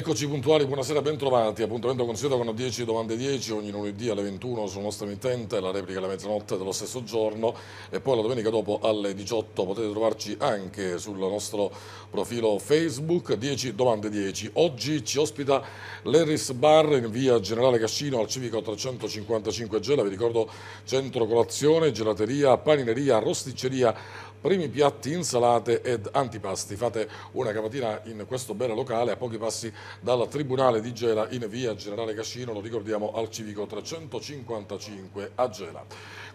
Eccoci puntuali, buonasera, bentrovati. Appuntamento consueto con 10 domande 10 ogni lunedì alle 21 sul nostro emittente, la replica alla mezzanotte dello stesso giorno e poi la domenica dopo alle 18 potete trovarci anche sul nostro profilo Facebook 10 domande 10. Oggi ci ospita l'Eris Bar in via Generale Cascino al Civico 355 Gela, vi ricordo centro colazione, gelateria, panineria, rosticceria primi piatti, insalate ed antipasti. Fate una capatina in questo bel locale a pochi passi dal Tribunale di Gela in via Generale Cascino, lo ricordiamo al Civico 355 a Gela.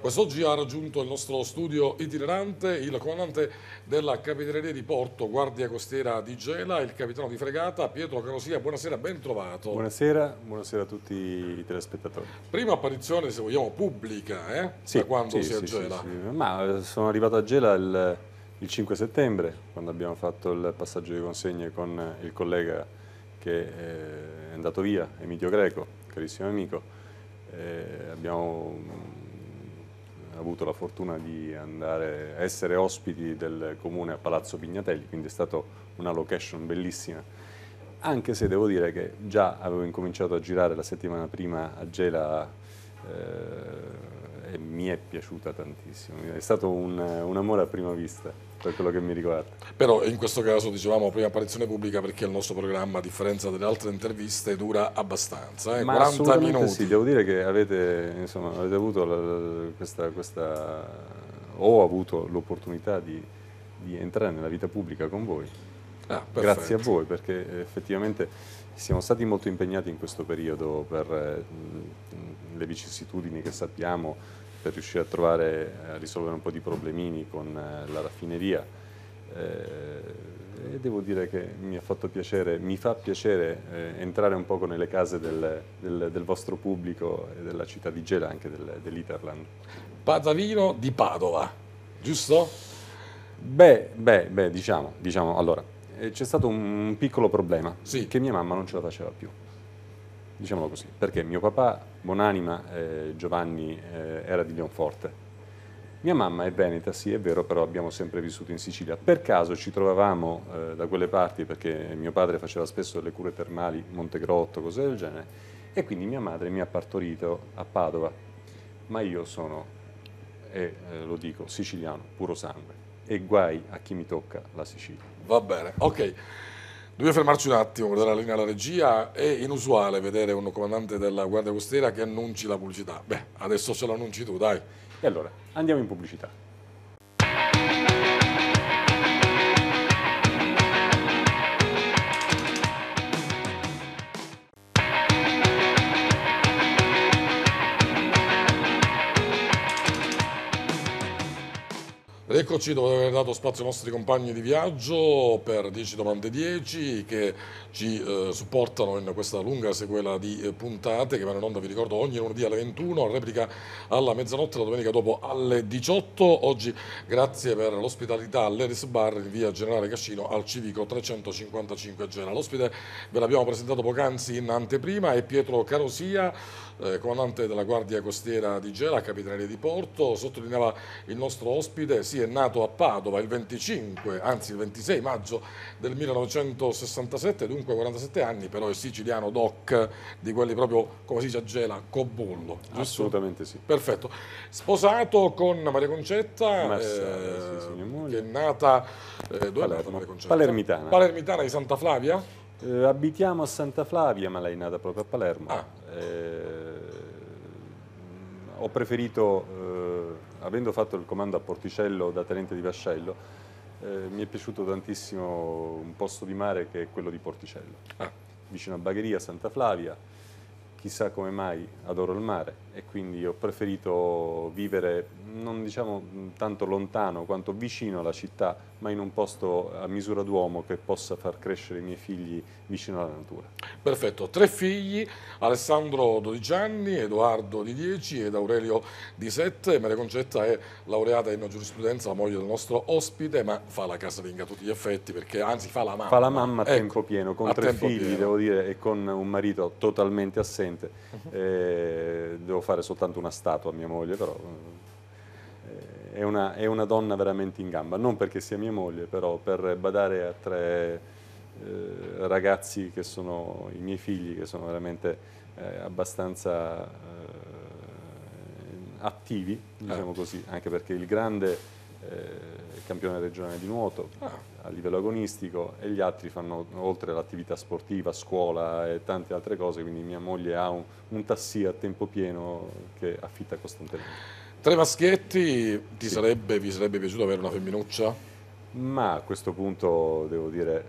Quest'oggi ha raggiunto il nostro studio itinerante il comandante della Capitaneria di Porto, Guardia Costiera di Gela, il capitano di fregata Pietro Carosia. Buonasera, ben trovato. Buonasera, buonasera a tutti i telespettatori. Prima apparizione, se vogliamo, pubblica, eh? da quando sì, si è a sì, Gela. sì, sì. Ma eh, sono arrivato a Gela il, il 5 settembre, quando abbiamo fatto il passaggio di consegne con il collega che eh, è andato via, Emilio Greco, carissimo amico. Eh, abbiamo mm, avuto la fortuna di andare a essere ospiti del comune a Palazzo Pignatelli, quindi è stata una location bellissima. Anche se devo dire che già avevo incominciato a girare la settimana prima a Gela eh, e mi è piaciuta tantissimo. È stato un, un amore a prima vista per quello che mi riguarda. Però in questo caso dicevamo prima apparizione pubblica perché il nostro programma, a differenza delle altre interviste, dura abbastanza, eh? Ma 40 assolutamente minuti. Sì, devo dire che avete, insomma, avete avuto la- la- questa, questa, ho avuto l'opportunità di, di entrare nella vita pubblica con voi. Ah, Grazie a voi perché effettivamente siamo stati molto impegnati in questo periodo per eh, le vicissitudini che sappiamo, per riuscire a trovare, a risolvere un po' di problemini con eh, la raffineria. Eh, e devo dire che mi ha fatto piacere, mi fa piacere eh, entrare un poco nelle case del, del- del vostro pubblico e della città di Gela, anche del- dell'Iterland. Patavino di Padova, giusto? Beh, beh, beh, diciamo, diciamo, allora, c'è stato un piccolo problema, Sì. che mia mamma non ce la faceva più, diciamolo così, perché mio papà, buonanima, eh, Giovanni, eh, era di Leonforte. Mia mamma è veneta, sì, è vero, però abbiamo sempre vissuto in Sicilia. Per caso ci trovavamo eh, da quelle parti, perché mio padre faceva spesso le cure termali, Montegrotto, cose del genere, e quindi mia madre mi ha partorito a Padova, ma io sono, e eh, lo dico, siciliano, puro sangue, e guai a chi mi tocca la Sicilia. Va bene, ok. Dobbiamo fermarci un attimo, guardare la linea alla regia. È inusuale vedere un comandante della Guardia Costiera che annunci la pubblicità. Beh, adesso ce l'annunci tu, dai. E allora, andiamo in pubblicità. Eccoci dopo aver dato spazio ai nostri compagni di viaggio per 10 domande 10 che ci eh, supportano in questa lunga sequela di eh, puntate che vanno in onda, vi ricordo, ogni lunedì alle 21, replica alla mezzanotte, la domenica dopo alle 18. Oggi grazie per l'ospitalità all'Eris Bar in via Generale Cascino al Civico 355 Gela. L'ospite ve l'abbiamo presentato poc'anzi in anteprima, è Pietro Carosia, eh, comandante della Guardia Costiera di Gela, Capitaneria di Porto. Sottolineava il nostro ospite, sì, è nato a Padova il 25, anzi il 26 maggio del 1967, dunque 47 anni, però è siciliano doc, di quelli proprio, come si dice a Gela, cobullo. giusto? Assolutamente sì. Perfetto. Sposato con Maria Concetta, Marsala, eh, sì, che è nata, eh, dove è nata Palermo. Maria Concetta? Palermitana. Palermitana di Santa Flavia? Eh, abitiamo a Santa Flavia, ma lei è nata proprio a Palermo. Ah. Eh, ho preferito, eh, avendo fatto il comando a Porticello da tenente di vascello, eh, mi è piaciuto tantissimo un posto di mare che è quello di Porticello, Ah, vicino a Bagheria, Santa Flavia, chissà come mai adoro il mare e quindi ho preferito vivere non diciamo tanto lontano quanto vicino alla città, ma in un posto a misura d'uomo che possa far crescere i miei figli vicino alla natura. Perfetto, tre figli, Alessandro 12 anni, Edoardo di 10 ed Aurelio di 7. Maria Concetta è laureata in giurisprudenza, la moglie del nostro ospite, ma fa la casalinga a tutti gli effetti perché anzi fa la mamma. Fa la mamma a Ecco, tempo pieno, con tre figli, pieno. devo dire, e con un marito totalmente assente. Eh, devo fare soltanto una statua a mia moglie, però eh, è, una, è una donna veramente in gamba. Non perché sia mia moglie, però per badare a tre eh, ragazzi che sono i miei figli, che sono veramente eh, abbastanza eh, attivi, diciamo così, anche perché il grande eh, campione regionale di nuoto Ah. a livello agonistico e gli altri fanno oltre all'attività sportiva, scuola e tante altre cose, quindi mia moglie ha un, un tassì a tempo pieno che affitta costantemente. Tre maschietti, ti Sì. sarebbe, vi sarebbe piaciuto avere una femminuccia? Ma a questo punto devo dire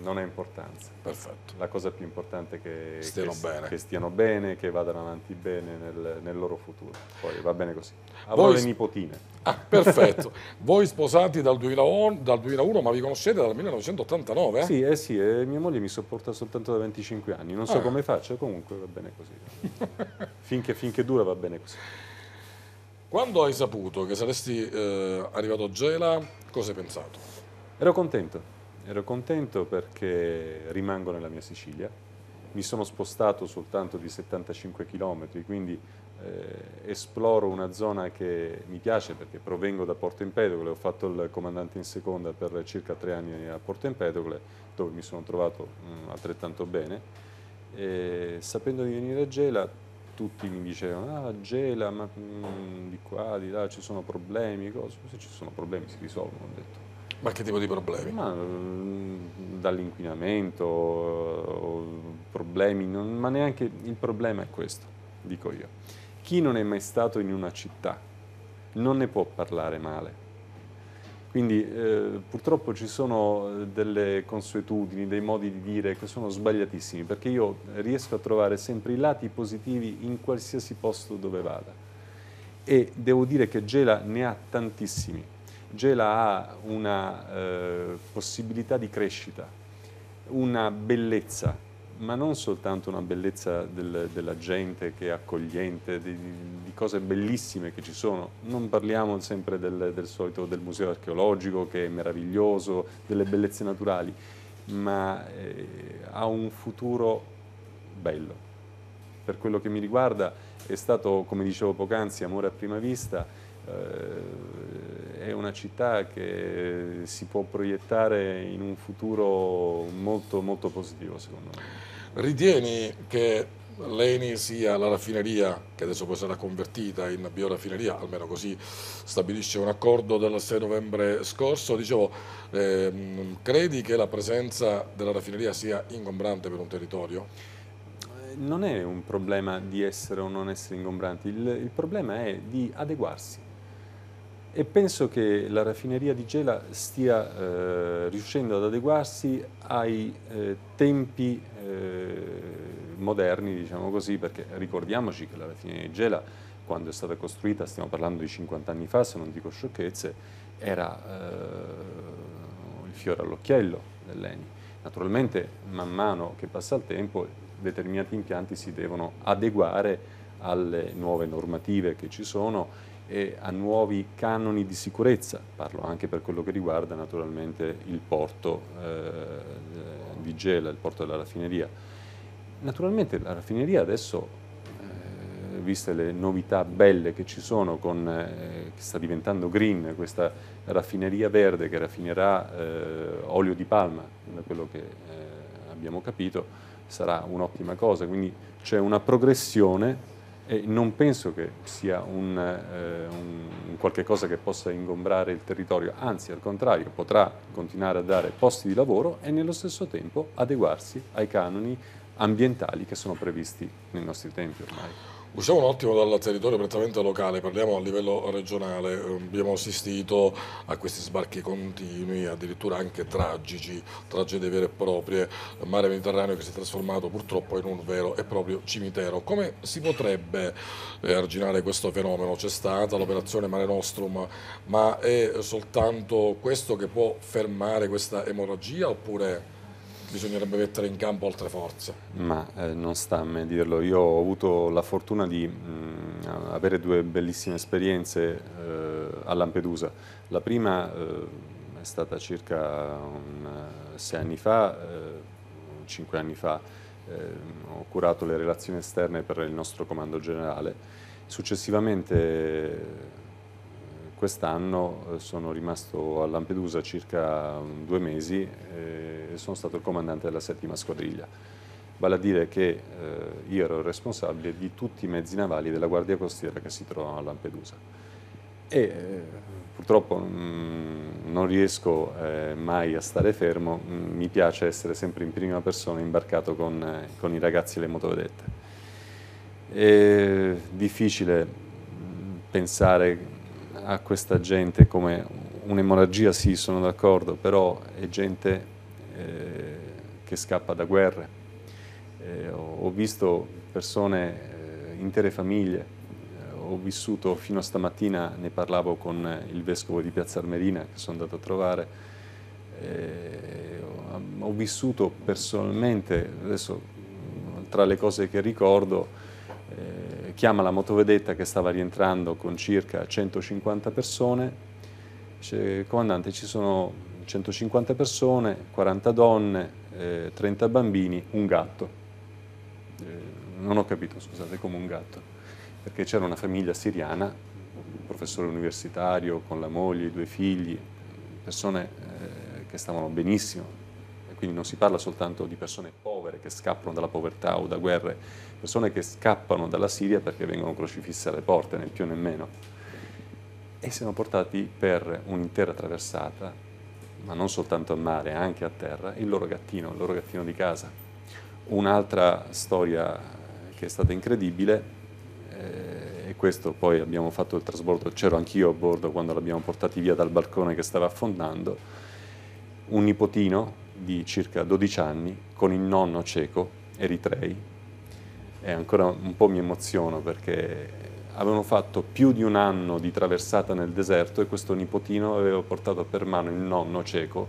non ha importanza. Perfetto. La cosa più importante è che Stiano che, bene. che stiano bene, che vadano avanti bene nel, nel loro futuro. Poi va bene così. Voi Avrò le nipotine. Ah, perfetto. Voi sposati dal 2001, dal 2001, ma vi conoscete dal 1989? eh? Sì, eh sì, e mia moglie mi sopporta soltanto da 25 anni. Non so Ah. come faccia, comunque va bene così. finché, finché dura va bene così. Quando hai saputo che saresti eh, arrivato a Gela, cosa hai pensato? Ero contento, ero contento perché rimango nella mia Sicilia, mi sono spostato soltanto di 75 km, quindi eh, esploro una zona che mi piace perché provengo da Porto Empedocle, ho fatto il comandante in seconda per circa tre anni a Porto Empedocle, dove mi sono trovato mm, altrettanto bene. E sapendo di venire a Gela, tutti mi dicevano, ah Gela, ma mm, di qua, di là ci sono problemi, cose. se ci sono problemi si risolvono, ho detto. Ma che tipo di problemi? Ma mm, dall'inquinamento, problemi, non- ma neanche il problema è questo, dico io. Chi non è mai stato in una città non ne può parlare male. Quindi eh, purtroppo ci sono eh, delle consuetudini, dei modi di dire che sono sbagliatissimi, perché io riesco a trovare sempre i lati positivi in qualsiasi posto dove vada. E devo dire che Gela ne ha tantissimi. Gela ha una eh, possibilità di crescita, una bellezza, ma non soltanto una bellezza del- della gente che è accogliente, di, di cose bellissime che ci sono. Non parliamo sempre del, del solito del museo archeologico che è meraviglioso, delle bellezze naturali, ma eh, ha un futuro bello. Per quello che mi riguarda è stato, come dicevo poc'anzi, amore a prima vista. eh, è una città che si può proiettare in un futuro molto, molto positivo, secondo me. Ritieni che l'ENI sia la raffineria, che adesso poi sarà convertita in bioraffineria, almeno così stabilisce un accordo del 6 novembre scorso, dicevo, ehm, credi che la presenza della raffineria sia ingombrante per un territorio? Eh, Non è un problema di essere o non essere ingombranti, il, il problema è di adeguarsi. E penso che la raffineria di Gela stia eh, riuscendo ad adeguarsi ai eh, tempi eh, moderni, diciamo così, perché ricordiamoci che la raffineria di Gela, quando è stata costruita, stiamo parlando di 50 anni fa, se non dico sciocchezze, era eh, il fiore all'occhiello dell'ENI. Naturalmente, man mano che passa il tempo, determinati impianti si devono adeguare alle nuove normative che ci sono e a nuovi canoni di sicurezza. Parlo anche per quello che riguarda naturalmente il porto eh, di Gela, il porto della raffineria. Naturalmente la raffineria adesso, eh, viste le novità belle che ci sono, con, eh, che sta diventando green, questa raffineria verde che raffinerà eh, olio di palma, da quello che eh, abbiamo capito, sarà un'ottima cosa. Quindi c'è una progressione e non penso che sia un, eh, un- qualche cosa che possa ingombrare il territorio, anzi al contrario potrà continuare a dare posti di lavoro e nello stesso tempo adeguarsi ai canoni ambientali che sono previsti nei nostri tempi ormai. Usciamo un attimo dal territorio prettamente locale, parliamo a livello regionale, Eh, abbiamo assistito a questi sbarchi continui, addirittura anche tragici, tragedie vere e proprie, mare Mediterraneo che si è trasformato purtroppo in un vero e proprio cimitero. Come si potrebbe eh, arginare questo fenomeno? C'è stata l'operazione Mare Nostrum, ma è soltanto questo che può fermare questa emorragia oppure bisognerebbe mettere in campo altre forze? Ma eh, non sta a me dirlo, io ho avuto la fortuna di mh, avere due bellissime esperienze eh, a Lampedusa. La prima eh, è stata circa un, eh, sei anni fa, eh, cinque anni fa, eh, ho curato le relazioni esterne per il nostro comando generale. Successivamente quest'anno eh, sono rimasto a Lampedusa circa mm, due mesi e sono stato il comandante della settima squadriglia. Vale a dire che eh, io ero il responsabile di tutti i mezzi navali della Guardia Costiera che si trovano a Lampedusa. E eh, purtroppo mh, non riesco eh, mai a stare fermo, mh, mi piace essere sempre in prima persona imbarcato con, eh, con i ragazzi e le motovedette. È difficile pensare a questa gente come un'emorragia, sì, sono d'accordo, però è gente eh, che scappa da guerre. Eh, ho, visto persone, eh, intere famiglie, eh, ho vissuto fino a stamattina, ne parlavo con il vescovo di Piazza Armerina che sono andato a trovare, eh, ho, vissuto personalmente, adesso tra le cose che ricordo, chiama la motovedetta che stava rientrando con circa 150 persone, dice comandante ci sono 150 persone, 40 donne, eh, 30 bambini, un gatto. Eh, non ho capito, scusate, come un gatto, perché c'era una famiglia siriana, un professore universitario con la moglie, i due figli, persone eh, che stavano benissimo, quindi non si parla soltanto di persone povere che scappano dalla povertà o da guerre, persone che scappano dalla Siria perché vengono crocifisse alle porte, né più né meno. E siamo portati per un'intera traversata, ma non soltanto a mare, anche a terra, il loro gattino, il loro gattino di casa. Un'altra storia che è stata incredibile, eh, e questo poi abbiamo fatto il trasbordo, c'ero anch'io a bordo quando l'abbiamo portati via dal balcone che stava affondando, un nipotino di circa 12 anni con il nonno cieco, eritrei, e ancora un po' mi emoziono perché avevano fatto più di un anno di traversata nel deserto e questo nipotino aveva portato per mano il nonno cieco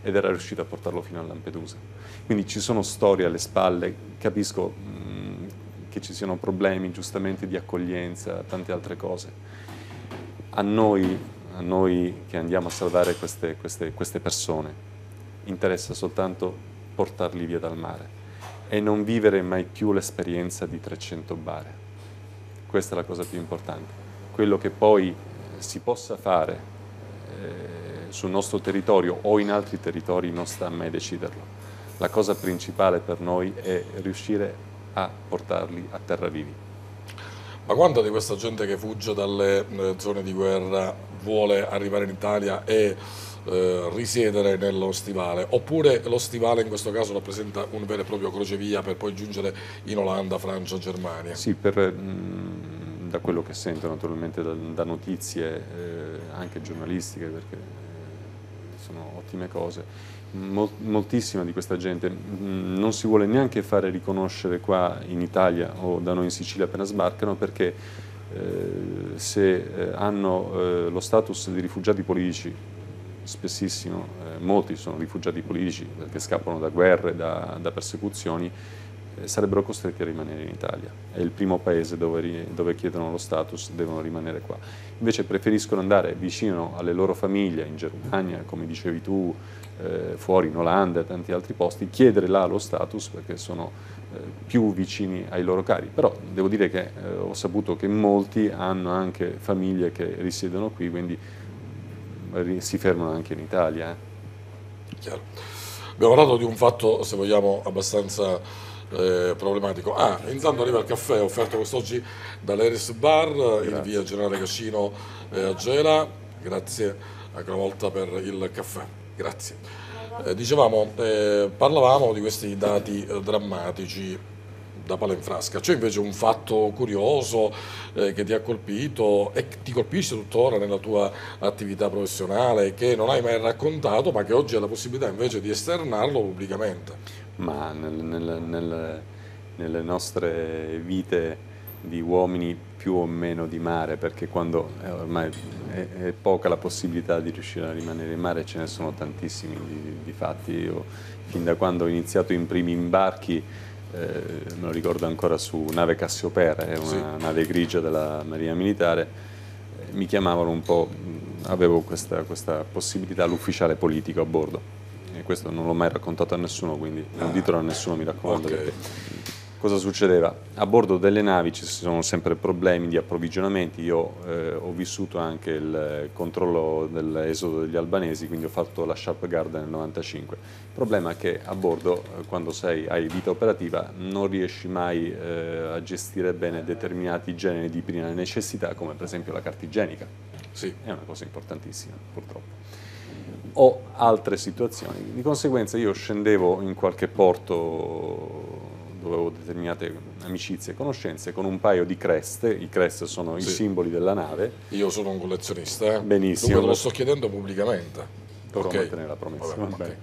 ed era riuscito a portarlo fino a Lampedusa. Quindi ci sono storie alle spalle, capisco mh, che ci siano problemi giustamente di accoglienza, tante altre cose. A noi, a noi che andiamo a salvare queste, queste, queste persone, interessa soltanto portarli via dal mare e non vivere mai più l'esperienza di 300 bare. Questa è la cosa più importante. Quello che poi si possa fare eh, sul nostro territorio o in altri territori non sta a me deciderlo. La cosa principale per noi è riuscire a portarli a terra vivi. Ma quanta di questa gente che fugge dalle eh, zone di guerra vuole arrivare in Italia e eh, risiedere nello stivale, oppure lo stivale in questo caso rappresenta un vero e proprio crocevia per poi giungere in Olanda, Francia, Germania? Sì, per, mh, da quello che sento naturalmente da, da notizie eh, anche giornalistiche, perché eh, sono ottime cose, Mol, moltissima di questa gente mh, non si vuole neanche fare riconoscere qua in Italia o da noi in Sicilia appena sbarcano perché eh, se eh, hanno eh, lo status di rifugiati politici spessissimo, molti sono rifugiati politici perché scappano da guerre, da, da persecuzioni, sarebbero costretti a rimanere in Italia. È il primo paese dove, dove, chiedono lo status, devono rimanere qua. Invece preferiscono andare vicino alle loro famiglie, in Germania, come dicevi tu, eh, fuori in Olanda e tanti altri posti, chiedere là lo status perché sono eh, più vicini ai loro cari. Però devo dire che eh, ho saputo che molti hanno anche famiglie che risiedono qui, quindi si fermano anche in Italia. Eh. Abbiamo parlato di un fatto, se vogliamo, abbastanza eh, problematico. Ah, intanto arriva il caffè offerto quest'oggi dall'Eris Bar Grazie. in via Generale Cascino eh, a Gela. Grazie ancora una volta per il caffè. Grazie. Eh, dicevamo, eh, parlavamo di questi dati eh, drammatici da pala in frasca. C'è invece un fatto curioso eh, che ti ha colpito e ti colpisce tuttora nella tua attività professionale, che non hai mai raccontato, ma che oggi hai la possibilità invece di esternarlo pubblicamente. Ma nel- nel- nel- nelle nostre vite di uomini più o meno di mare, perché quando eh, ormai è, è poca la possibilità di riuscire a rimanere in mare, ce ne sono tantissimi di, di fatti. Io, fin da quando ho iniziato in primi imbarchi, eh, me lo ricordo ancora su nave Cassiopera, è una Sì. nave grigia della Marina Militare, eh, mi chiamavano un po', avevo questa, questa possibilità, l'ufficiale politico a bordo. E questo non l'ho mai raccontato a nessuno, quindi non ditelo a nessuno, mi raccomando. Ok. Cosa succedeva? A bordo delle navi ci sono sempre problemi di approvvigionamenti, io eh, ho vissuto anche il controllo dell'esodo degli albanesi, quindi ho fatto la Sharp Guard nel 95. Il problema è che a bordo, eh, quando sei, hai vita operativa, non riesci mai eh, a gestire bene determinati generi di prima necessità, come per esempio la carta igienica. Sì. È una cosa importantissima, purtroppo. O altre situazioni. Di conseguenza io scendevo in qualche porto dove avevo determinate amicizie e conoscenze con un paio di creste, i crest sono i Sì. simboli della nave, Io sono un collezionista. eh. Benissimo. Dunque lo sto chiedendo pubblicamente. dovrò Ok. mantenere la promessa. Vabbè, va ok. bene.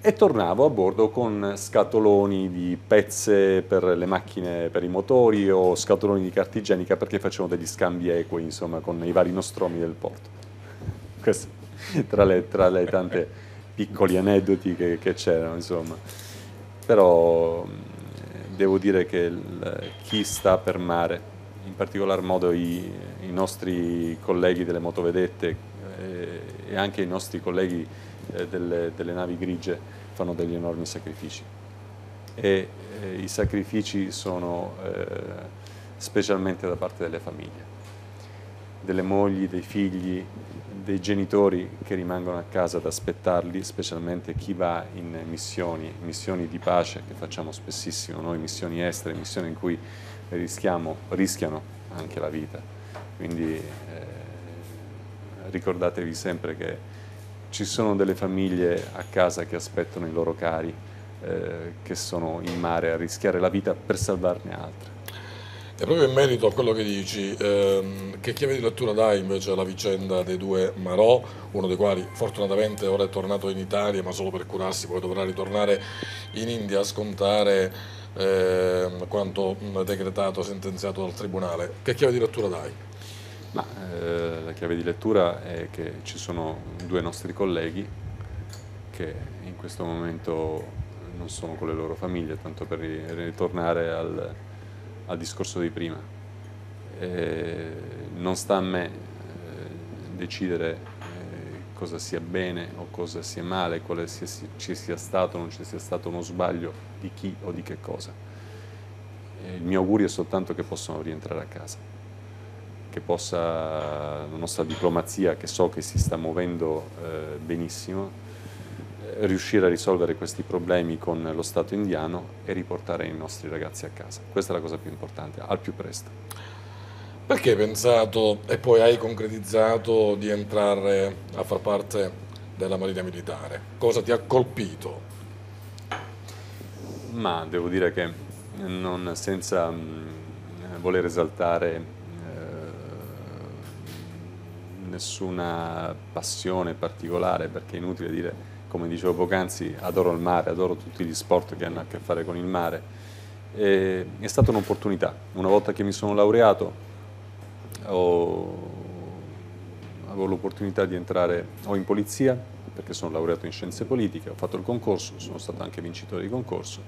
E tornavo a bordo con scatoloni di pezze per le macchine, per i motori o scatoloni di carta igienica perché facevano degli scambi equi insomma, con i vari nostromi del porto. Questo tra le, tra le tante piccoli aneddoti che, che c'erano, insomma. Però mh, devo dire che il- chi sta per mare, in particolar modo i, i nostri colleghi delle motovedette eh, e anche i nostri colleghi eh, delle, delle navi grigie fanno degli enormi sacrifici. E eh, i sacrifici sono eh, specialmente da parte delle famiglie, delle mogli, dei figli, dei genitori che rimangono a casa ad aspettarli, specialmente chi va in missioni, missioni di pace che facciamo spessissimo noi, missioni estere, missioni in cui rischiano anche la vita. Quindi eh, ricordatevi sempre che ci sono delle famiglie a casa che aspettano i loro cari, eh, che sono in mare a rischiare la vita per salvarne altre. E proprio in merito a quello che dici, ehm, che chiave di lettura dai invece alla vicenda dei due Marò, uno dei quali fortunatamente ora è tornato in Italia ma solo per curarsi, poi dovrà ritornare in India a scontare ehm, quanto mh, decretato, sentenziato dal Tribunale. Che chiave di lettura dai? Ma eh, la chiave di lettura è che ci sono due nostri colleghi che in questo momento non sono con le loro famiglie, tanto per ri- ritornare al, al discorso di prima. Eh, non sta a me eh, decidere eh, cosa sia bene o cosa sia male, quale sia- ci sia stato o non ci sia stato uno sbaglio di chi o di che cosa. Eh, il mio augurio è soltanto che possano rientrare a casa che possa la nostra diplomazia, che so che si sta muovendo eh, benissimo, riuscire a risolvere questi problemi con lo Stato indiano e riportare i nostri ragazzi a casa. Questa è la cosa più importante, al più presto. Perché hai pensato e poi hai concretizzato di entrare a far parte della Marina Militare? Cosa ti ha colpito? Ma devo dire che non senza mh, voler esaltare eh, nessuna passione particolare, perché è inutile dire, come dicevo poc'anzi, adoro il mare, adoro tutti gli sport che hanno a che fare con il mare. E è stata un'opportunità. Una volta che mi sono laureato ho- avevo l'opportunità di entrare o in polizia, perché sono laureato in scienze politiche, ho fatto il concorso, sono stato anche vincitore di concorso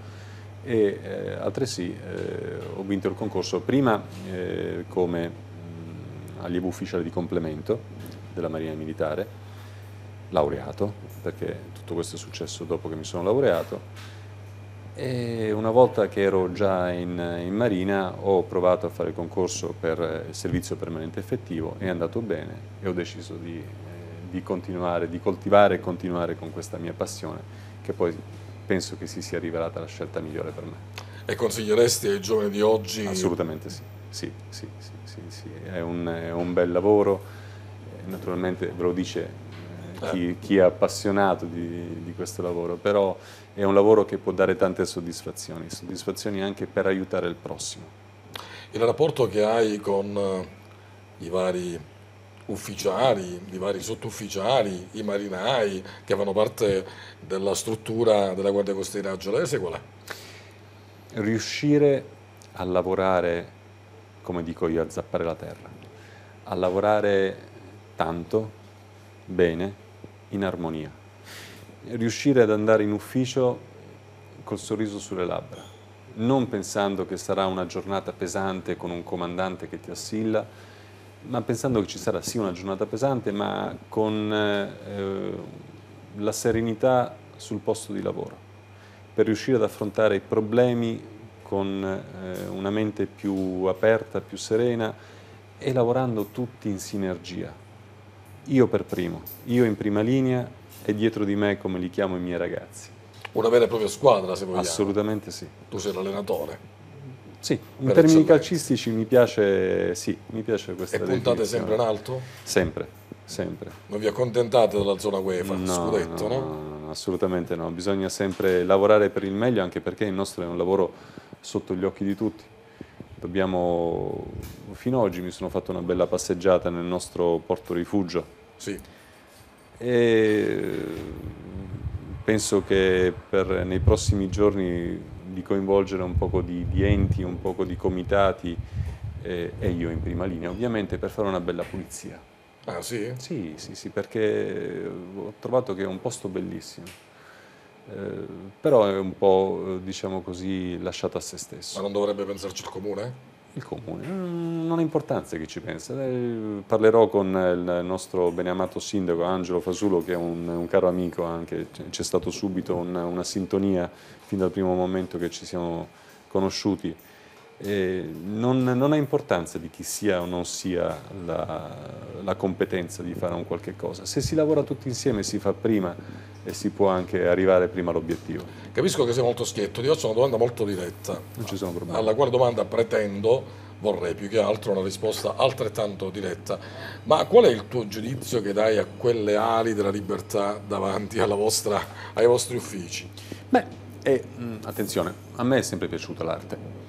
e eh, altresì eh, ho vinto il concorso prima eh, come mh, allievo ufficiale di complemento della Marina Militare, laureato, perché tutto questo è successo dopo che mi sono laureato e una volta che ero già in, in Marina ho provato a fare il concorso per il servizio permanente effettivo, è andato bene e ho deciso di, eh, di continuare, di coltivare e continuare con questa mia passione, che poi penso che si sia rivelata la scelta migliore per me. E consiglieresti ai giovani di oggi Assolutamente sì, sì, sì, sì, sì, sì. È, un, è un bel lavoro, Eh, naturalmente ve lo dice chi, chi è appassionato di, di questo lavoro, però è un lavoro che può dare tante soddisfazioni, soddisfazioni anche per aiutare il prossimo. Il rapporto che hai con eh, i vari ufficiali, i vari sottufficiali, i marinai che fanno parte della struttura della Guardia Costiera Gelese qual è? riuscire a lavorare, come dico io, a zappare la terra, a lavorare tanto, bene, in armonia, riuscire ad andare in ufficio col sorriso sulle labbra, non pensando che sarà una giornata pesante con un comandante che ti assilla, ma pensando che ci sarà sì una giornata pesante, ma con eh, la serenità sul posto di lavoro per riuscire ad affrontare i problemi con eh, una mente più aperta, più serena e lavorando tutti in sinergia. Io per primo, io in prima linea e dietro di me come li chiamo i miei ragazzi. Una vera e propria squadra se vogliamo. Assolutamente sì. Tu sei l'allenatore Sì, in termini eccellenza. calcistici mi piace, sì, mi piace questa e puntate definizione. sempre in alto? Sempre, sempre. Non vi accontentate della zona UEFA, No, scudetto, no? no, no, assolutamente no, bisogna sempre lavorare per il meglio anche perché il nostro è un lavoro sotto gli occhi di tutti. Dobbiamo, fino ad oggi mi sono fatto una bella passeggiata nel nostro porto rifugio Sì. e penso che per, nei prossimi giorni di coinvolgere un poco di, di enti, un poco di comitati eh, e io in prima linea ovviamente per fare una bella pulizia. Ah sì? Sì, sì, sì, perché ho trovato che è un posto bellissimo, Eh, però è un po', eh, diciamo così, lasciato a se Ma stesso. non dovrebbe pensarci il comune? Il comune, non ha importanza chi ci pensa. Eh, Parlerò con il nostro beneamato sindaco Angelo Fasulo, che è un, un caro amico anche, c'è- stato subito un- una sintonia fin dal primo momento che ci siamo conosciuti. E non, non ha importanza di chi sia o non sia la, la competenza di fare un qualche cosa. Se si lavora tutti insieme si fa prima e si può anche arrivare prima all'obiettivo. Capisco che sei molto schietto, ti faccio una domanda molto diretta. Non ci sono problemi. Alla quale domanda pretendo, vorrei più che altro una risposta altrettanto diretta. Ma qual è il tuo giudizio che dai a quelle ali della libertà davanti alla vostra- ai vostri uffici? Beh, e, mh, attenzione, a me è sempre piaciuta l'arte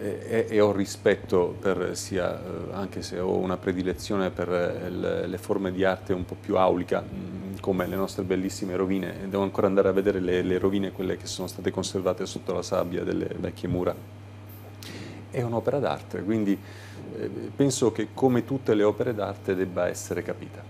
e, e- ho rispetto per sia, eh, anche se ho una predilezione per eh, le, le forme di arte un po' più aulica, mh, come le nostre bellissime rovine. Devo ancora andare a vedere le, le rovine, quelle che sono state conservate sotto la sabbia delle vecchie mura. È un'opera d'arte, quindi eh, penso che come tutte le opere d'arte debba essere capita.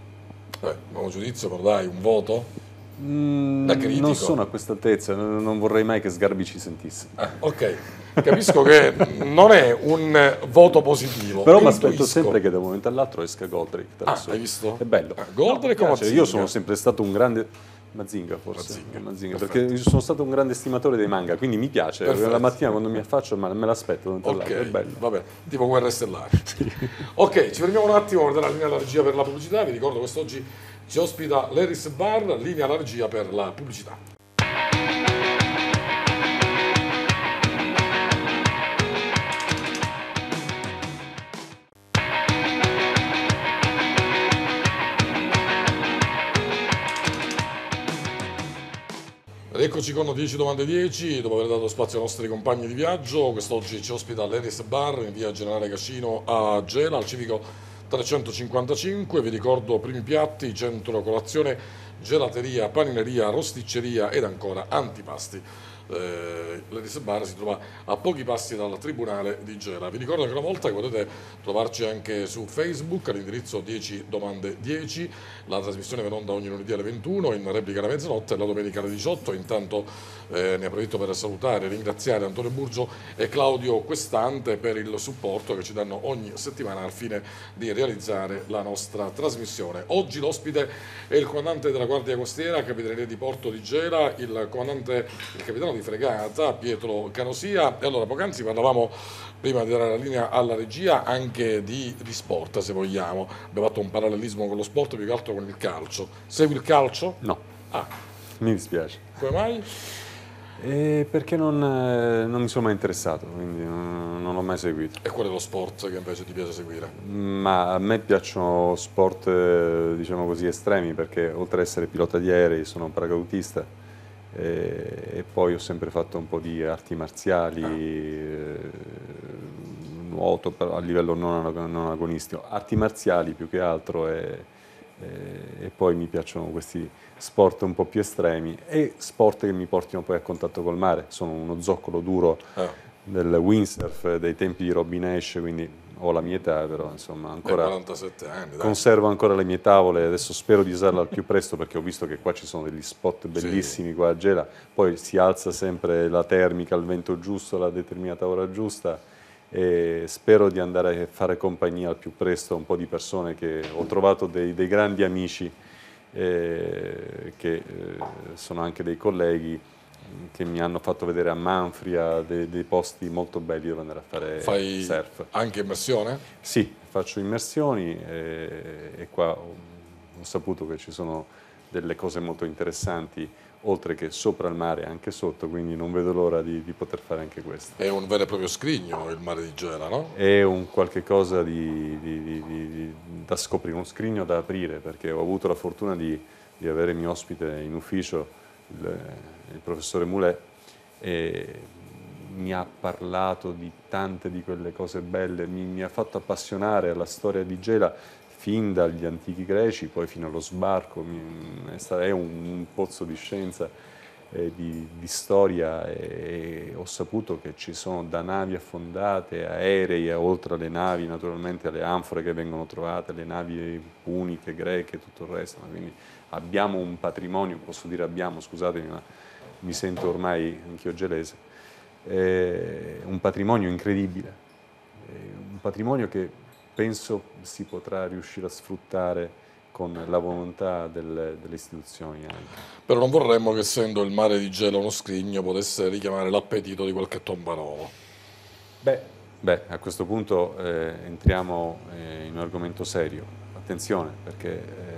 Eh, un giudizio, però dai, un voto? Mm, non sono a questa altezza, non vorrei mai che Sgarbi ci sentisse. Ah, ok, capisco che non è un voto positivo. Però mi aspetto sempre che da un momento all'altro esca lo Ah, hai visto? È bello. Ah, Goldrake Mi o piace. Mazinga? Io sono sempre stato un grande... Mazinga forse. Mazinga, perché io sono stato un grande stimatore dei manga, quindi mi piace. Perfetto. La mattina quando mi affaccio me l'aspetto Ok, è bello. vabbè, tipo guerre stellari. Ok, ci fermiamo un attimo per la linea alla regia per la pubblicità. Vi ricordo che quest'oggi ci ospita l'Eris Bar, linea alla regia per la pubblicità. Eccoci con 10 domande 10, dopo aver dato spazio ai nostri compagni di viaggio, quest'oggi ci ospita l'Eris Bar in via Generale Cascino a Gela, al civico 355, vi ricordo primi piatti, centro colazione, gelateria, panineria, rosticceria ed ancora antipasti. Eh, L'Eris Bar si trova a pochi passi dal Tribunale di Gela. Vi ricordo ancora una volta che potete trovarci anche su Facebook all'indirizzo 10 domande 10, la trasmissione in onda ogni lunedì alle 21, in replica alla mezzanotte e la domenica alle 18. Intanto eh, ne approfitto per salutare e ringraziare Antonio Burgio e Claudio Questante per il supporto che ci danno ogni settimana al fine di realizzare la nostra trasmissione. Oggi l'ospite è il comandante della Guardia Costiera, Capitaneria di Porto di Gela, il comandante, il capitano di fregata Pietro Canosia. E allora poc'anzi parlavamo prima di dare la linea alla regia anche di, di sport se vogliamo. Abbiamo fatto un parallelismo con lo sport più che altro con il calcio. Segui il calcio? No, Ah, mi dispiace. come mai? E perché non, eh, non mi sono mai interessato, quindi non, non l'ho mai seguito. E qual è lo sport che invece ti piace seguire? Ma a me piacciono sport, eh, diciamo così, estremi, perché oltre ad essere pilota di aerei sono un paracadutista e, e poi ho sempre fatto un po' di arti marziali, eh, nuoto a livello non, non agonistico, arti marziali più che altro e, e- e poi mi piacciono questi sport un po' più estremi e sport che mi portino poi a contatto col mare. Sono uno zoccolo duro Ah, del windsurf dei tempi di Robin Nash, quindi ho la mia età, però insomma ancora 47 anni, conservo ancora le mie tavole, adesso spero di usarle al più presto perché ho visto che qua ci sono degli spot bellissimi qua a Gela, poi si alza sempre la termica, il vento giusto, alla determinata ora giusta e spero di andare a fare compagnia al più presto a un po' di persone che ho trovato dei, dei grandi amici eh, che eh, sono anche dei colleghi che mi hanno fatto vedere a Manfria dei, dei posti molto belli dove andare a fare Fai surf. anche immersione? Sì, faccio immersioni e, e qua ho, ho saputo che ci sono delle cose molto interessanti, oltre che sopra il mare, anche sotto, quindi non vedo l'ora di, di poter fare anche questo. È un vero e proprio scrigno il mare di Gela, no? È un qualche cosa di, di- da scoprire, uno scrigno da aprire, perché ho avuto la fortuna di, di avere mio ospite in ufficio, il, il professore Moulet, e mi ha parlato di tante di quelle cose belle, mi, mi ha fatto appassionare alla storia di Gela fin dagli antichi greci, poi fino allo sbarco, è, un, un pozzo di scienza eh, di, di storia e, ho saputo che ci sono da navi affondate, aerei, oltre alle navi naturalmente alle anfore che vengono trovate, le navi puniche, greche, tutto il resto, quindi abbiamo un patrimonio, posso dire abbiamo, scusatemi, ma mi sento ormai anch'io gelese, eh, un patrimonio incredibile, eh, un patrimonio che penso si potrà riuscire a sfruttare con la volontà del- delle istituzioni anche. Però non vorremmo che essendo il mare di Gela uno scrigno potesse richiamare l'appetito di qualche tomba nuovo. Beh, beh, a questo punto eh, entriamo eh, in un argomento serio. Attenzione, perché eh,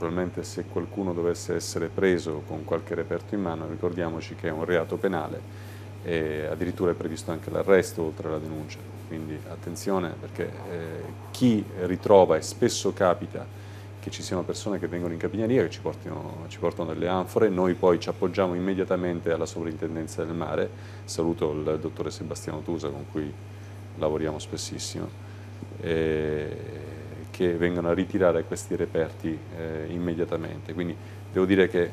naturalmente se qualcuno dovesse essere preso con qualche reperto in mano, ricordiamoci che è un reato penale e addirittura è previsto anche l'arresto oltre alla denuncia. Quindi attenzione perché eh, chi ritrova, e spesso capita che ci siano persone che vengono in capigneria, che ci, portino- ci portano delle anfore, noi poi ci appoggiamo immediatamente alla sovrintendenza del mare, saluto il dottore Sebastiano Tusa con cui lavoriamo spessissimo, eh, che vengono a ritirare questi reperti eh, immediatamente. Quindi devo dire che eh,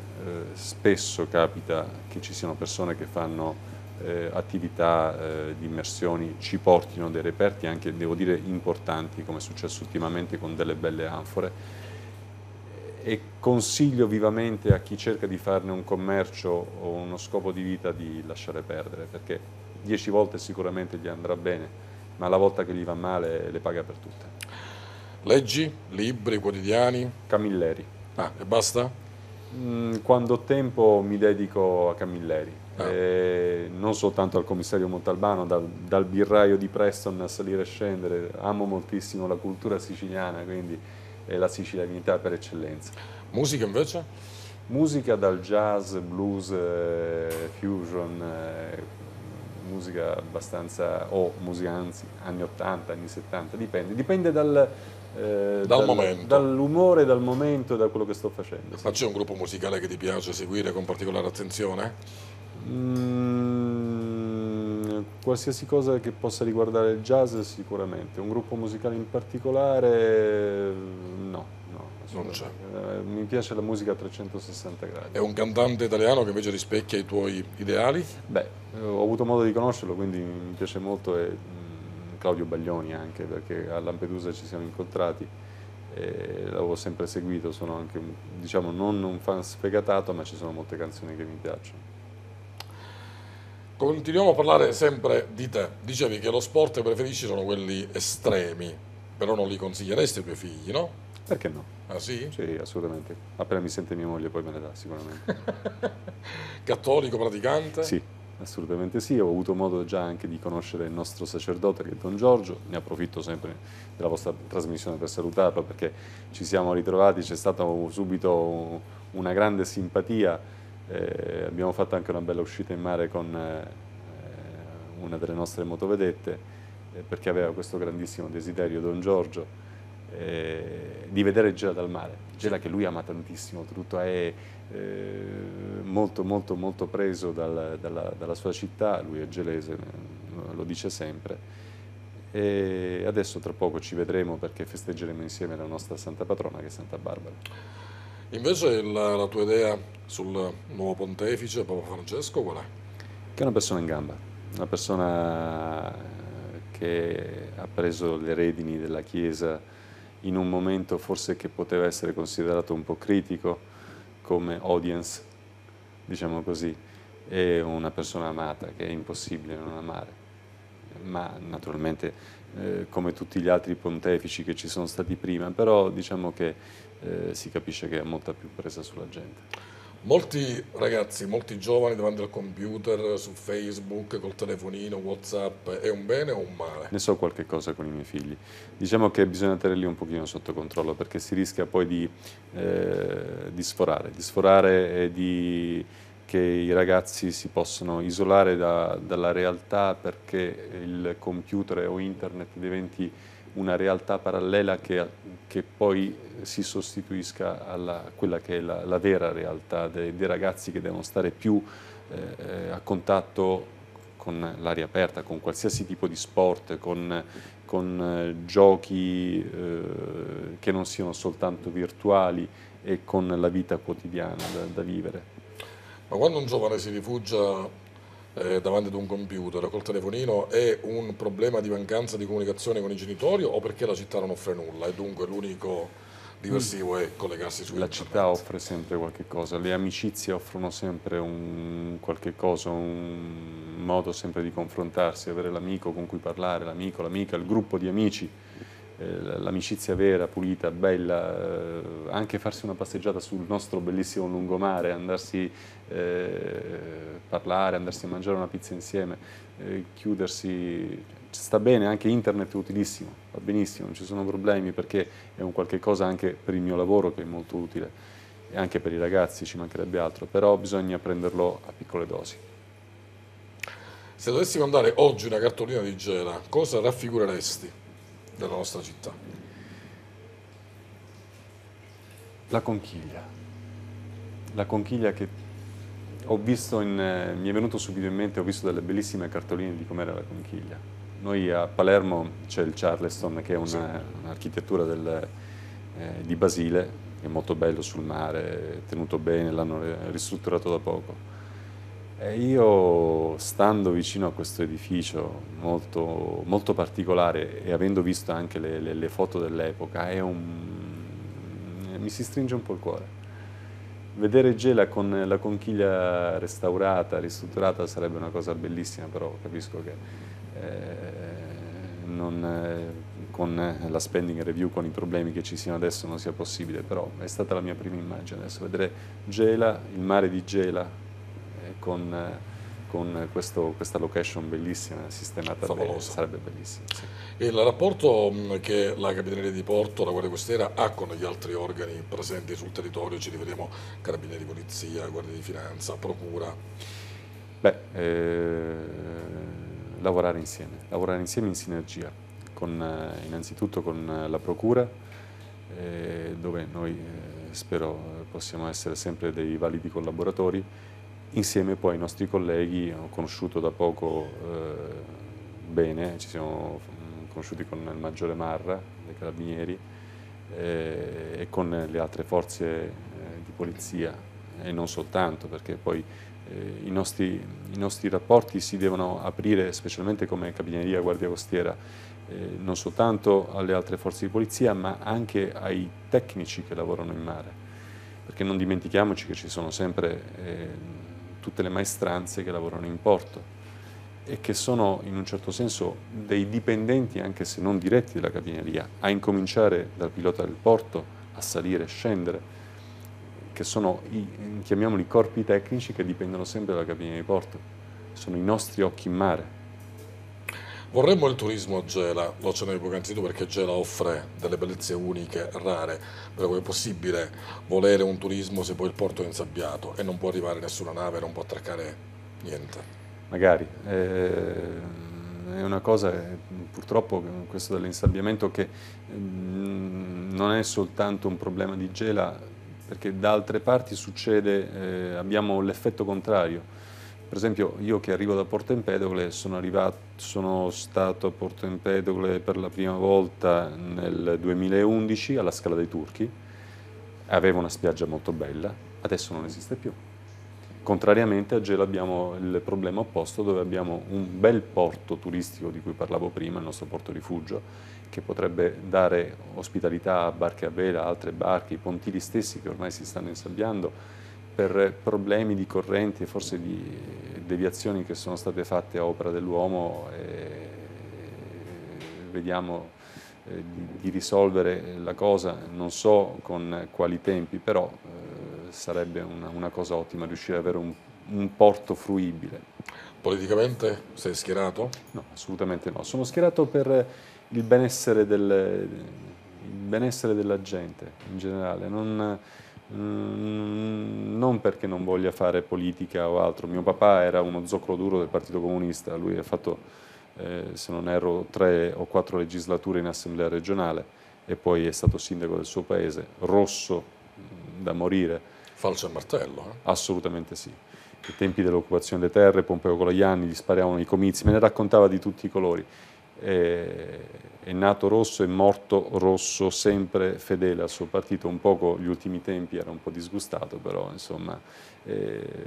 spesso capita che ci siano persone che fanno eh, attività eh, di immersioni, ci portino dei reperti anche, devo dire, importanti, come è successo ultimamente con delle belle anfore e consiglio vivamente a chi cerca di farne un commercio o uno scopo di vita di lasciare perdere, perché dieci volte sicuramente gli andrà bene, ma la volta che gli va male le paga per tutte. Leggi, libri, quotidiani? Camilleri. Ah, e basta? Mm, Quando ho tempo mi dedico a Camilleri, Ah. Eh, non soltanto al commissario Montalbano, dal, dal birraio di Preston a salire e scendere, amo moltissimo la cultura siciliana, quindi è la sicilianità per eccellenza. Musica invece? Musica dal jazz, blues, eh, fusion, eh, musica abbastanza, o musica anzi, anni 80, anni 70, dipende, dipende dal, eh, Dal momento. dall'umore, dal momento da quello che sto facendo. sì. Ma c'è un gruppo musicale che ti piace seguire con particolare attenzione? Mm, qualsiasi cosa che possa riguardare il jazz sicuramente, un gruppo musicale in particolare no, Non c'è. Eh, mi piace la musica a 360 gradi. È un cantante italiano che invece rispecchia i tuoi ideali? Beh, eh, ho avuto modo di conoscerlo, quindi mi piace molto e mm, Claudio Baglioni anche, perché a Lampedusa ci siamo incontrati e l'avevo sempre seguito, sono anche, diciamo, non un fan sfegatato, ma ci sono molte canzoni che mi piacciono. Continuiamo a parlare sempre di te. Dicevi che lo sport che preferisci sono quelli estremi, però non li consiglieresti ai tuoi figli, no? Perché no? Ah sì? Sì, assolutamente. Appena mi sente mia moglie poi me ne dà sicuramente. Cattolico, praticante? Sì, assolutamente sì. Ho avuto modo già anche di conoscere il nostro sacerdote che è Don Giorgio. Ne approfitto sempre della vostra trasmissione per salutarlo perché ci siamo ritrovati, c'è stata subito una grande simpatia Eh, abbiamo fatto anche una bella uscita in mare con eh, una delle nostre motovedette eh, perché aveva questo grandissimo desiderio Don Giorgio eh, di vedere Gela dal mare. Gela che lui ama tantissimo, tutto è eh, molto molto molto preso dal- dalla, dalla sua città, lui è gelese, eh, lo dice sempre. E adesso tra poco ci vedremo perché festeggeremo insieme la nostra Santa Patrona che è Santa Barbara. Invece la, la tua idea sul nuovo pontefice, Papa Francesco, qual è? che è una persona in gamba, una persona che ha preso le redini della Chiesa in un momento forse che poteva essere considerato un po' critico come audience, diciamo così, è una persona amata che è impossibile non amare, ma naturalmente eh, come tutti gli altri pontefici che ci sono stati prima, però diciamo che eh, si capisce che ha molta più presa sulla gente. Molti ragazzi, molti giovani davanti al computer, su Facebook, col telefonino, Whatsapp, è un bene o un male? Ne so qualche cosa con i miei figli. Diciamo che bisogna tenerli un pochino sotto controllo perché si rischia poi di, eh, di sforare, di sforare e di che i ragazzi si possono isolare da- dalla realtà perché il computer o internet diventi una realtà parallela che, che poi si sostituisca a quella che è la, la vera realtà dei, dei ragazzi che devono stare più eh, a contatto con l'aria aperta, con qualsiasi tipo di sport, con, con, eh, giochi eh, che non siano soltanto virtuali e con la vita quotidiana da, da vivere. Ma quando un giovane si rifugia eh, davanti ad un computer col telefonino è un problema di mancanza di comunicazione con i genitori o perché la città non offre nulla e dunque l'unico diversivo è collegarsi su La internet? città offre sempre qualche cosa, le amicizie offrono sempre un qualche cosa, un modo sempre di confrontarsi, avere l'amico con cui parlare, l'amico, l'amica, il gruppo di amici, l'amicizia vera, pulita, bella, eh, anche farsi una passeggiata sul nostro bellissimo lungomare, andarsi eh, parlare, andarsi a mangiare una pizza insieme, eh, chiudersi, sta bene, anche internet è utilissimo, va benissimo, non ci sono problemi perché è un qualche cosa anche per il mio lavoro che è molto utile e anche per i ragazzi ci mancherebbe altro, però bisogna prenderlo a piccole dosi. Se dovessi mandare oggi una cartolina di Gela, cosa raffigureresti della nostra città? La conchiglia, la conchiglia che ho visto, in, eh, mi è venuto subito in mente, ho visto delle bellissime cartoline di com'era la conchiglia. Noi a Palermo c'è il Charleston che è una- un'architettura del, eh, di Basile, è molto bello sul mare, è tenuto bene, l'hanno ri- ristrutturato da poco. E io, stando vicino a questo edificio molto, molto particolare e avendo visto anche le, le- le foto dell'epoca, mi si stringe un po' il cuore. Vedere Gela con la conchiglia restaurata, ristrutturata sarebbe una cosa bellissima, però capisco che eh, non, eh, con la spending review, con i problemi che ci siano adesso non sia possibile, però è stata la mia prima immagine adesso, vedere Gela, il mare di Gela, eh, con, eh, con questo- questa location bellissima, sistemata bene, sarebbe bellissimo. sì. Il rapporto mh, che la Capitaneria di Porto, la Guardia Costiera, ha con gli altri organi presenti sul territorio, ci riferiamo Carabinieri di Polizia, Guardia di Finanza, Procura, Beh, eh, lavorare insieme, lavorare insieme in sinergia, con, eh, innanzitutto con eh, la Procura, eh, dove noi eh, spero possiamo essere sempre dei validi collaboratori, insieme poi ai nostri colleghi, ho conosciuto da poco eh, bene, ci siamo mm, conosciuti con il Maggiore Marra dei Carabinieri eh, e con le altre forze eh, di polizia e non soltanto, perché poi eh, i, nostri, i nostri rapporti si devono aprire, specialmente come Capitaneria Guardia Costiera, eh, non soltanto alle altre forze di polizia, ma anche ai tecnici che lavorano in mare, perché non dimentichiamoci che ci sono sempre eh, tutte le maestranze che lavorano in porto e che sono in un certo senso dei dipendenti, anche se non diretti della capineria, a incominciare dal pilota del porto, a salire e scendere, che sono i, chiamiamoli corpi tecnici che dipendono sempre dalla cabina di porto, sono i nostri occhi in mare. Vorremmo il turismo a Gela, lo accennavi poc'anzi tu perché Gela offre delle bellezze uniche, rare, però è possibile volere un turismo se poi il porto è insabbiato e non può arrivare nessuna nave, non può attraccare niente? Magari. eh, è una cosa, eh, purtroppo, questo dell'insabbiamento che mm, non è soltanto un problema di Gela, perché da altre parti succede, eh, abbiamo l'effetto contrario. Per esempio, io che arrivo da Porto Empedocle sono, sono stato a Porto Empedocle per la prima volta nel 2011 alla Scala dei Turchi, aveva una spiaggia molto bella, adesso non esiste più. Contrariamente a Gela abbiamo il problema opposto dove abbiamo un bel porto turistico di cui parlavo prima, il nostro porto rifugio, che potrebbe dare ospitalità a barche a vela, altre barche, i pontili stessi che ormai si stanno insabbiando per problemi di correnti e forse di deviazioni che sono state fatte a opera dell'uomo vediamo eh, di, di, risolvere la cosa, non so con quali tempi, però eh, sarebbe una, una, cosa ottima riuscire ad avere un, un porto fruibile. Politicamente sei schierato? No, assolutamente no. Sono schierato per il benessere, del, il benessere della gente in generale. Non, Mm, non perché non voglia fare politica o altro, mio papà era uno zoccolo duro del Partito Comunista, lui ha fatto, eh, se non erro, tre o quattro legislature in assemblea regionale e poi è stato sindaco del suo paese, rosso mm, da morire. Falso e martello? Eh? Assolutamente sì. I tempi dell'occupazione delle terre, Pompeo Colagliani, gli sparavano i comizi, me ne raccontava di tutti i colori è, è nato rosso e morto rosso, sempre fedele al suo partito, un poco gli ultimi tempi era un po' disgustato, però insomma eh,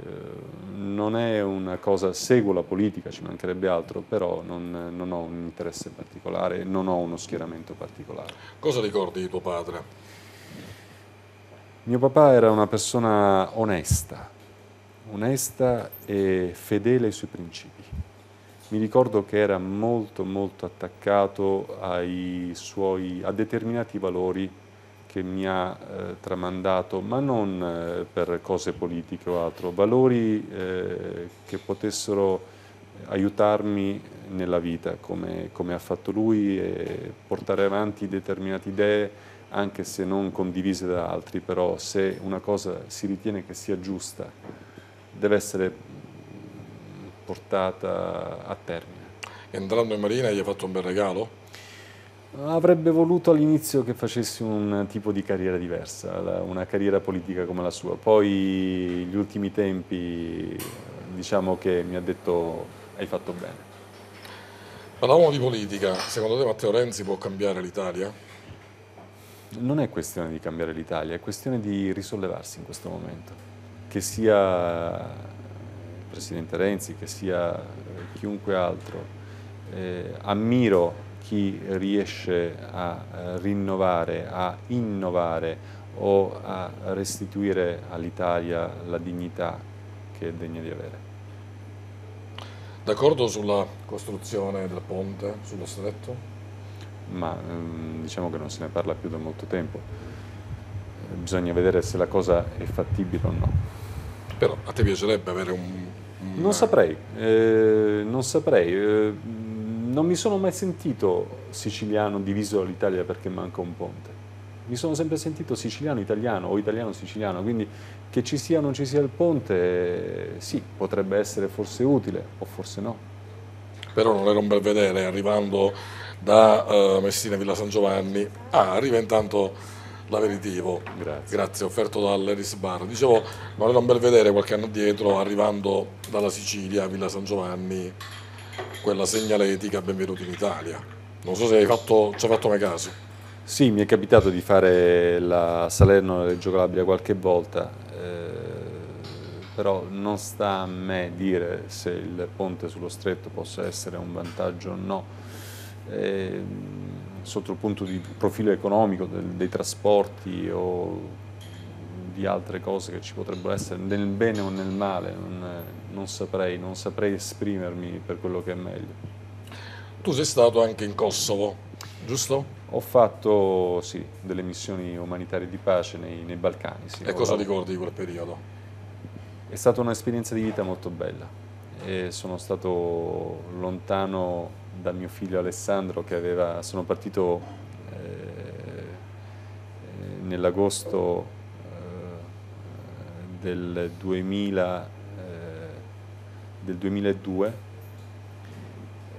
non è una cosa, seguo la politica, ci mancherebbe altro, però non, non ho un interesse particolare, non ho uno schieramento particolare. Cosa ricordi di tuo padre? Mio papà era una persona onesta, onesta e fedele ai suoi principi mi ricordo che era molto molto attaccato suoi, a determinati valori che mi ha eh, tramandato, ma non eh, per cose politiche o altro, valori eh, che potessero aiutarmi nella vita, come, come ha fatto lui, e portare avanti determinate idee, anche se non condivise da altri, però se una cosa si ritiene che sia giusta, deve essere portata a termine. Entrando in Marina gli hai fatto un bel regalo? Avrebbe voluto all'inizio che facessi un tipo di carriera diversa, una carriera politica come la sua. Poi gli ultimi tempi diciamo che mi ha detto hai fatto bene. Parlavamo di politica, secondo te Matteo Renzi può cambiare l'Italia? Non è questione di cambiare l'Italia, è questione di risollevarsi in questo momento. Che sia Presidente Renzi, che sia eh, chiunque altro. Eh, ammiro chi riesce a eh, rinnovare, a innovare o a restituire all'Italia la dignità che è degna di avere. D'accordo sulla costruzione del ponte sullo stretto? Ma ehm, diciamo che non se ne parla più da molto tempo. Bisogna vedere se la cosa è fattibile o no. Però a te piacerebbe avere un non saprei, eh, non saprei. Eh, non mi sono mai sentito siciliano diviso dall'Italia perché manca un ponte. Mi sono sempre sentito siciliano-italiano o italiano-siciliano, quindi che ci sia o non ci sia il ponte, sì, potrebbe essere forse utile o forse no. Però non era un bel vedere arrivando da uh, Messina Villa San Giovanni. Ah, arriva intanto l'aperitivo. Grazie. Grazie, offerto dall'Eris Bar. Dicevo, non era un bel vedere qualche anno dietro, arrivando dalla Sicilia, Villa San Giovanni, quella segnaletica Benvenuti in Italia. Non so se hai fatto, ci hai fatto mai caso. Sì, mi è capitato di fare la Salerno-Reggio Calabria qualche volta, eh, però non sta a me dire se il ponte sullo stretto possa essere un vantaggio o no. Eh, sotto il punto di profilo economico del, dei trasporti o di altre cose che ci potrebbero essere, nel bene o nel male, non, non, saprei, non saprei esprimermi per quello che è meglio. Tu sei stato anche in Kosovo, giusto? Ho fatto sì, delle missioni umanitarie di pace nei, nei Balcani. Sì, e cosa ricordi di quel periodo? È stata un'esperienza di vita molto bella e sono stato lontano da mio figlio Alessandro che aveva, sono partito eh, nell'agosto eh, del, 2000, eh, del 2002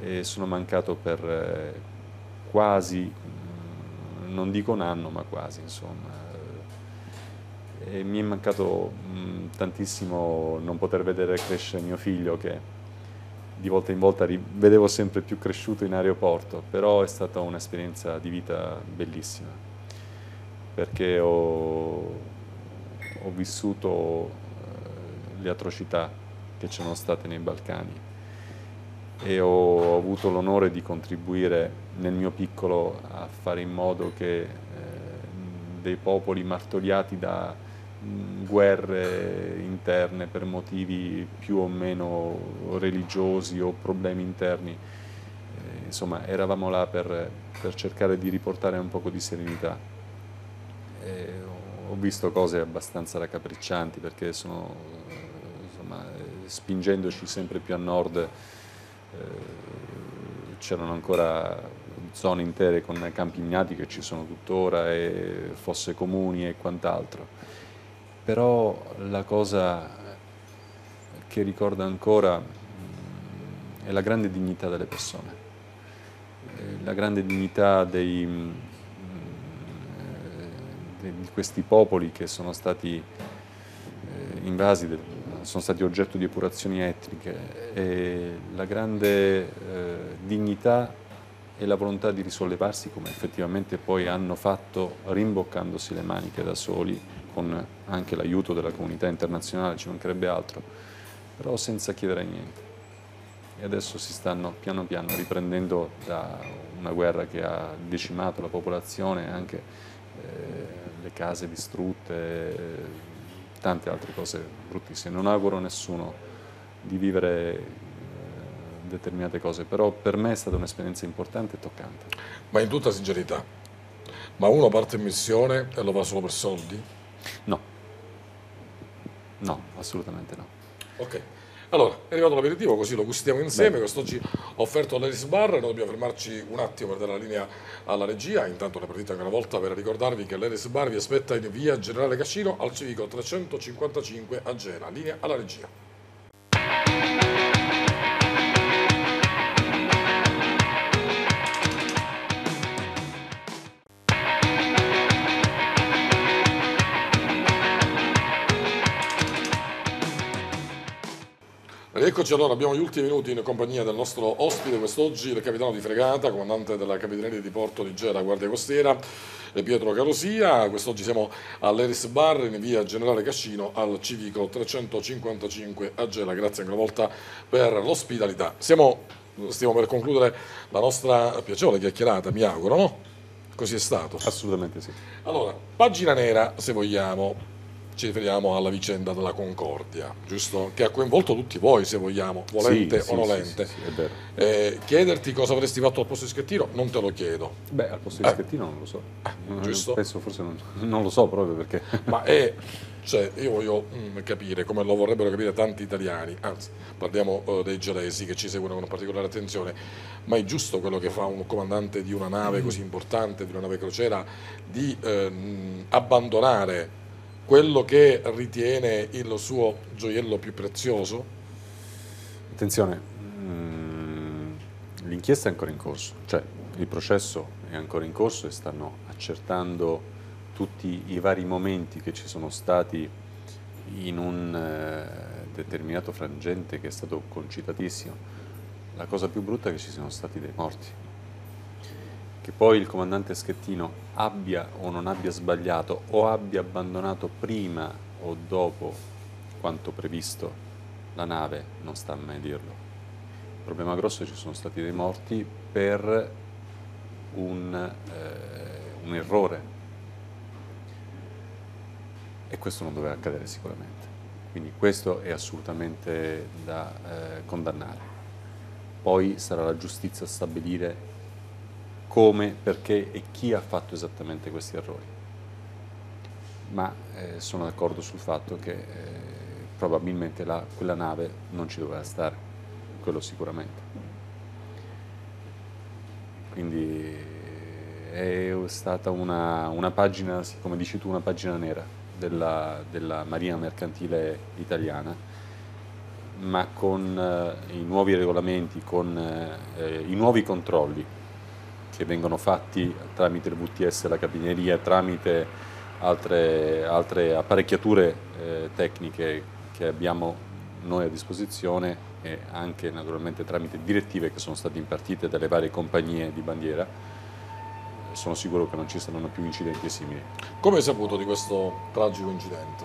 e sono mancato per eh, quasi, mm, non dico un anno, ma quasi insomma. E mi è mancato mh, mm, tantissimo non poter vedere crescere mio figlio che di volta in volta vedevo sempre più cresciuto in aeroporto, però è stata un'esperienza di vita bellissima, perché ho, ho vissuto eh, le atrocità che c'erano state nei Balcani e ho avuto l'onore di contribuire nel mio piccolo a fare in modo che eh, dei popoli martoriati da guerre interne per motivi più o meno religiosi o problemi interni. Eh, insomma, eravamo là per, per, cercare di riportare un po' di serenità. E ho visto cose abbastanza raccapriccianti perché sono, insomma, spingendoci sempre più a nord, eh, c'erano ancora zone intere con campi ignati che ci sono tuttora e fosse comuni e quant'altro però la cosa che ricorda ancora mm, è la grande dignità delle persone, eh, la grande dignità dei, mm, eh, di questi popoli che sono stati eh, invasi, sono stati oggetto di epurazioni etniche. E la grande dignità e la volontà di risollevarsi come effettivamente poi hanno fatto rimboccandosi le maniche da soli con anche l'aiuto della comunità internazionale, ci mancherebbe altro, però senza chiedere niente. E adesso si stanno piano piano riprendendo da una guerra che ha decimato la popolazione, anche eh, le case distrutte, tante altre cose bruttissime. Non auguro a nessuno di vivere eh, determinate cose, però per me è stata un'esperienza importante e toccante. Ma in tutta sincerità, ma uno parte in missione e lo fa solo per soldi? No, no, assolutamente no. Ok. Allora, è arrivato l'aperitivo, così lo gustiamo insieme. Quest'oggi ho offerto all'Eris Bar, noi dobbiamo fermarci un attimo per dare la linea alla regia. Intanto ne approfitto anche una volta per ricordarvi che l'Eris Bar vi aspetta in via Generale Cascino al civico 355 a Gela. Linea alla regia. Eccoci allora, abbiamo gli ultimi minuti in compagnia del nostro ospite quest'oggi, il capitano di fregata, comandante della Capitaneria di Porto di Gela, Guardia Costiera, Pietro Carosia. Quest'oggi siamo all'Eris Bar in via Generale Cascino al Civico 355 a Gela. Grazie ancora una volta per l'ospitalità. Stiamo per concludere la nostra piacevole chiacchierata, mi auguro, no? Così è stato? Assolutamente sì. Allora, pagina nera, se vogliamo, ci riferiamo alla vicenda della Concordia, giusto? Che ha coinvolto tutti voi, se vogliamo, volente sì, o nolente. Sì, sì, eh, chiederti cosa avresti fatto al posto di Schettino non te lo chiedo. Beh, al posto di eh. Schettino non lo so. Eh, giusto? Penso forse non, non, lo so proprio perché. Ma è, cioè, io voglio mm, capire come lo vorrebbero capire tanti italiani, anzi, parliamo uh, dei gelesi che ci seguono con particolare attenzione, ma è giusto quello che fa un comandante di una nave così importante, di una nave crociera, di eh, abbandonare quello che ritiene il suo gioiello più prezioso? Attenzione, mm, l'inchiesta è ancora in corso, cioè il processo è ancora in corso e stanno accertando tutti i vari momenti che ci sono stati in un eh, determinato frangente che è stato concitatissimo. La cosa più brutta è che ci siano stati dei morti che poi il comandante Schettino abbia o non abbia sbagliato o abbia abbandonato prima o dopo quanto previsto la nave non sta a me dirlo. Il problema grosso è che ci sono stati dei morti per un, eh, un errore e questo non doveva accadere sicuramente. Quindi questo è assolutamente da eh, condannare. Poi sarà la giustizia a stabilire come, perché e chi ha fatto esattamente questi errori. Ma eh, sono d'accordo sul fatto che eh, probabilmente la, quella nave non ci doveva stare, quello sicuramente. quindi è stata una, una pagina, come dici tu, una pagina nera della, della Marina Mercantile Italiana, ma con eh, i nuovi regolamenti, con eh, i nuovi controlli che vengono fatti tramite il VTS, la capineria, tramite altre, altre apparecchiature eh, tecniche che abbiamo noi a disposizione e anche naturalmente tramite direttive che sono state impartite dalle varie compagnie di bandiera, sono sicuro che non ci saranno più incidenti simili. Come hai saputo di questo tragico incidente?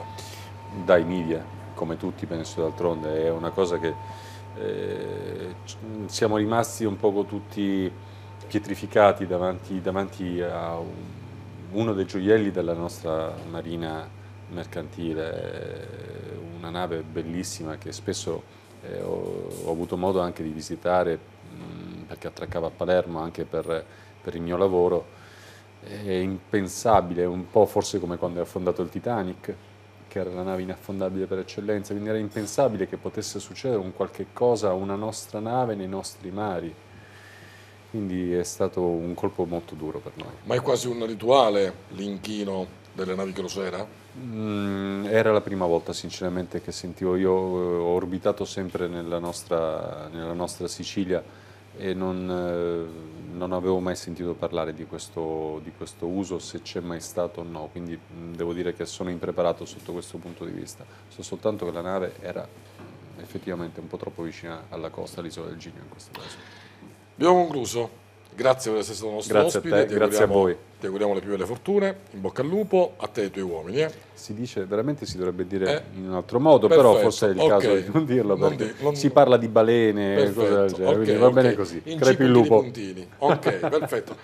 Dai media, come tutti penso d'altronde, è una cosa che eh, siamo rimasti un poco tutti pietrificati davanti, davanti a un, uno dei gioielli della nostra marina mercantile, una nave bellissima che spesso eh, ho, ho, avuto modo anche di visitare mh, perché attraccava a Palermo anche per, per, il mio lavoro. È impensabile, un po' forse come quando è affondato il Titanic, che era la nave inaffondabile per eccellenza, quindi era impensabile che potesse succedere un qualche cosa a una nostra nave nei nostri mari. Quindi è stato un colpo molto duro per noi. Ma è quasi un rituale l'inchino delle navi crociera? Mm, era la prima volta sinceramente che sentivo, io eh, ho orbitato sempre nella nostra, nella nostra Sicilia e non, eh, non, avevo mai sentito parlare di questo, di questo uso, se c'è mai stato o no, quindi mm, devo dire che sono impreparato sotto questo punto di vista. So soltanto che la nave era effettivamente un po' troppo vicina alla costa, all'isola del Gigno in questo caso. Abbiamo concluso. Grazie per essere stato nostro grazie ospite. A te, grazie a voi. Ti auguriamo le più belle fortune, in bocca al lupo, a te e ai tuoi uomini. Eh? Si dice, veramente si dovrebbe dire eh? in un altro modo, Perfetto. però forse è il okay. caso di non dirlo non perché di, non... si parla di balene cose okay, va okay. bene così. In Crepi il lupo. Puntini. Ok, perfetto.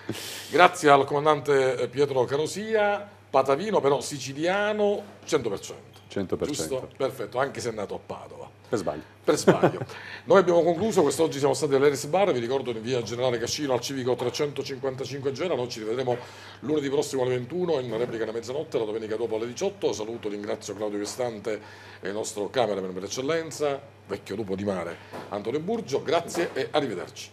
Grazie al comandante Pietro Carosia, patavino però siciliano 100%. 100%. Giusto? Perfetto, anche se è nato a Padova. Per sbaglio. Per sbaglio. Noi abbiamo concluso, quest'oggi siamo stati all'Eris Bar, vi ricordo in via Generale Cascino al Civico 355 Gela, noi ci rivedremo lunedì prossimo alle 21 in una replica alla mezzanotte, la domenica dopo alle 18. Saluto, ringrazio Claudio Vestante e il nostro cameraman per eccellenza, vecchio lupo di mare Antonio Burgio, grazie e arrivederci.